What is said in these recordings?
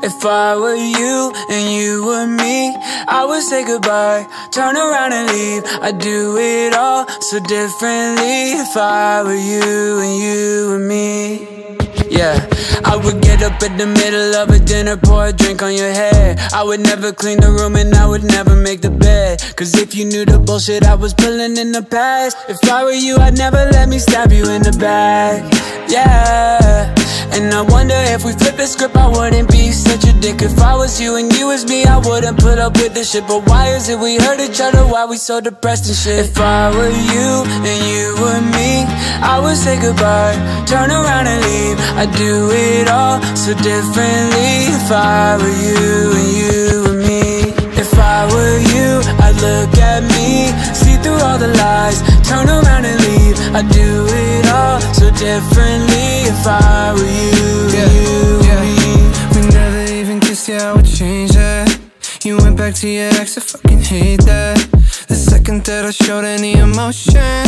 If I were you and you were me, I would say goodbye, turn around and leave. I'd do it all so differently. If I were you and you were me. Yeah, I would get up in the middle of a dinner, pour a drink on your head. I would never clean the room and I would never make the bed. Cause if you knew the bullshit I was pulling in the past, if I were you, I'd never let me stab you in the back. Yeah. And I wonder if we flip the script, I wouldn't be such a dick. If I was you and you was me, I wouldn't put up with this shit. But why is it we hurt each other, why we so depressed and shit? If I were you and you were me, I would say goodbye. Turn around and leave, I'd do it all so differently. If I were you and you were me. If I were you, I'd look at me See through all the lies, turn around and leave. I'd do it differently if I were you, yeah, you, yeah. me We never even kissed, yeah, I would change that You went back to your ex, I fucking hate that. The second that I showed any emotion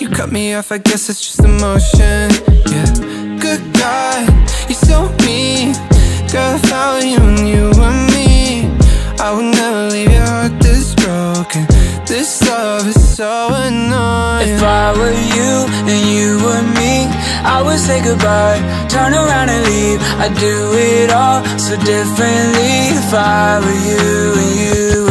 You cut me off, I guess it's just emotion, yeah. Good God, you're so mean. Girl, if I were you and you were me I would never leave your heart this broken. This love is so annoying. If I were you and you were me I would say goodbye, turn around and leave. I'd do it all so differently If I were you and you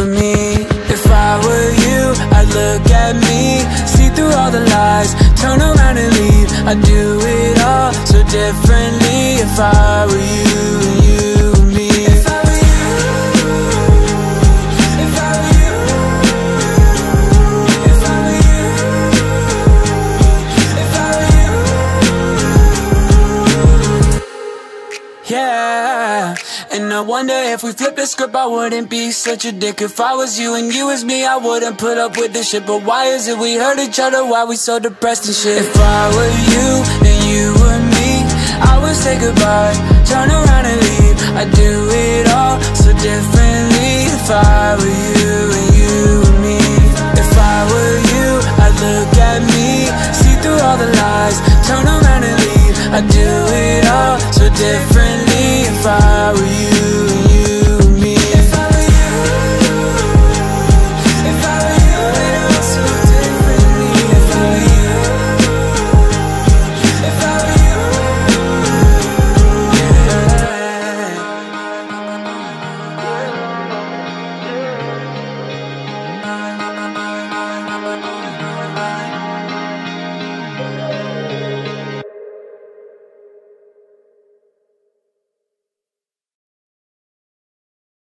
yeah. And I wonder if we flip the script, I wouldn't be such a dick. If I was you and you was me, I wouldn't put up with this shit. But why is it we hurt each other? Why we so depressed and shit? If I were you and you were me, I would say goodbye, turn around and leave. I do it all so differently. If I were you and you were me, if I were you, I'd look at me, see through all the lies, turn around and leave. I do it all so differently.